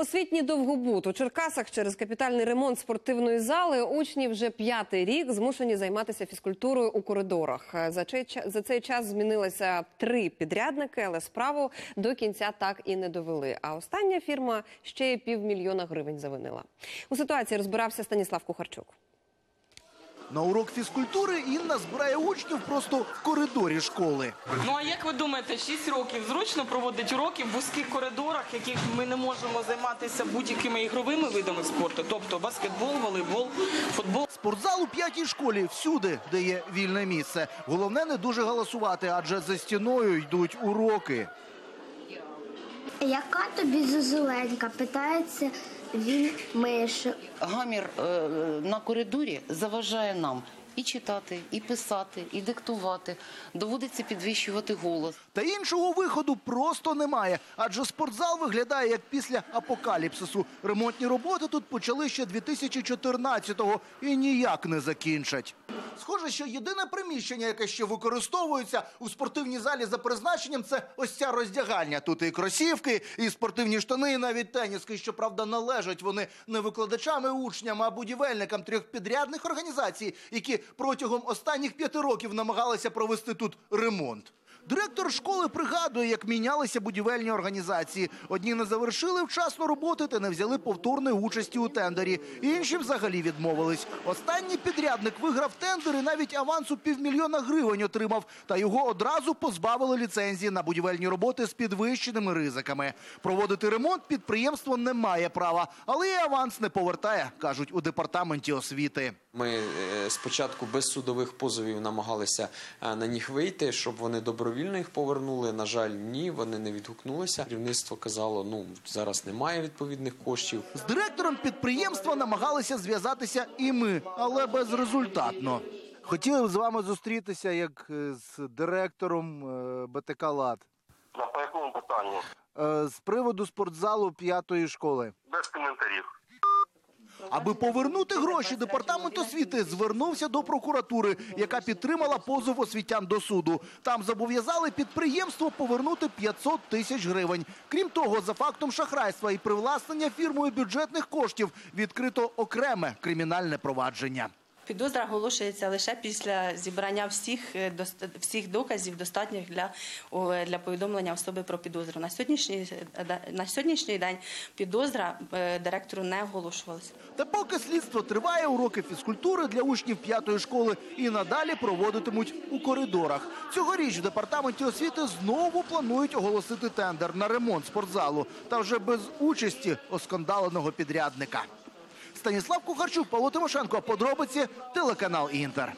Освітній довгобут у Черкасах через капітальний ремонт спортивної зали учні вже п'ятий рік змушені займатися фізкультурою у коридорах. За цей, ча- за цей час змінилися три підрядники, але справу до кінця так і не довели. А остання фірма ще й півмільйона гривень завинила. У ситуації розбирався Станіслав Кухарчук. На урок фізкультури Інна збирає учнів просто в коридорі школи. Ну а як ви думаєте, 6 років зручно проводить уроки в вузьких коридорах, в яких ми не можемо займатися будь-якими ігровими видами спорту, тобто баскетбол, волейбол, футбол. Спортзал у п'ятій школі всюди, де є вільне місце. Головне не дуже галасувати, адже за стіною йдуть уроки. Яка тобі зозуленька? Питається він мишу. гамір е, на коридорі заважає нам і читати, і писати, і диктувати. Доводиться підвищувати голос. Та іншого виходу просто немає, адже спортзал виглядає як після апокаліпсису. Ремонтні роботи тут почали ще 2014-го і ніяк не закінчать. Схоже, що єдине приміщення, яке ще використовується у спортивній залі за призначенням, це ось ця роздягальня. Тут і кросівки, і спортивні штани, і навіть теніски. Щоправда, належать вони не викладачам і учням, а будівельникам трьох підрядних організацій, які протягом останніх п'яти років намагалися провести тут ремонт. Директор школи пригадує, як мінялися будівельні організації. Одні не завершили вчасно роботи та не взяли повторної участі у тендері. Інші взагалі відмовились. Останній підрядник виграв тендер і навіть авансу півмільйона гривень отримав. Та його одразу позбавили ліцензії на будівельні роботи з підвищеними ризиками. Проводити ремонт підприємство не має права, але і аванс не повертає, кажуть у департаменті освіти. Ми е, спочатку без судових позовів намагалися е, на них вийти, щоб вони добровільно їх повернули. На жаль, ні, вони не відгукнулися. Керівництво казало, ну зараз немає відповідних коштів. З директором підприємства намагалися зв'язатися і ми, але безрезультатно. Хотіли б з вами зустрітися як е, з директором БТК «Лад». А по якому питанню? З приводу спортзалу п'ятої школи. Без коментарів. Аби повернути гроші, департамент освіти звернувся до прокуратури, яка підтримала позов освітян до суду. Там зобов'язали підприємство повернути 500 тисяч гривень. Крім того, за фактом шахрайства і привласнення фірмою бюджетних коштів відкрито окреме кримінальне провадження. Підозра оголошується лише після зібрання всіх, е, всіх доказів, достатніх для, для повідомлення особи про підозру. На сьогоднішній, е, на сьогоднішній день підозра е, директору не оголошувалася. Та поки слідство триває, уроки фізкультури для учнів п'ятої школи і надалі проводитимуть у коридорах. Цьогоріч в департаменті освіти знову планують оголосити тендер на ремонт спортзалу, та вже без участі оскандаленого підрядника. Станіслав Кухарчук, Павло Тимошенко. Подробиці телеканал Інтер.